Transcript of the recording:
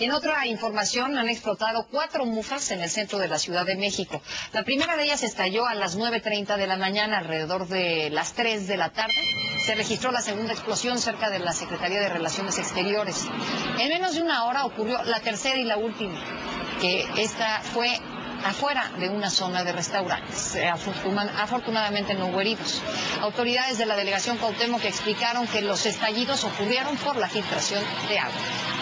En otra información han explotado cuatro mufas en el centro de la Ciudad de México. La primera de ellas estalló a las 9.30 de la mañana, alrededor de las 3 de la tarde. Se registró la segunda explosión cerca de la Secretaría de Relaciones Exteriores. En menos de una hora ocurrió la tercera y la última, que esta fue afuera de una zona de restaurantes. Eh, afortunadamente no hubo heridos. Autoridades de la delegación Cuauhtémoc explicaron que los estallidos ocurrieron por la filtración de agua.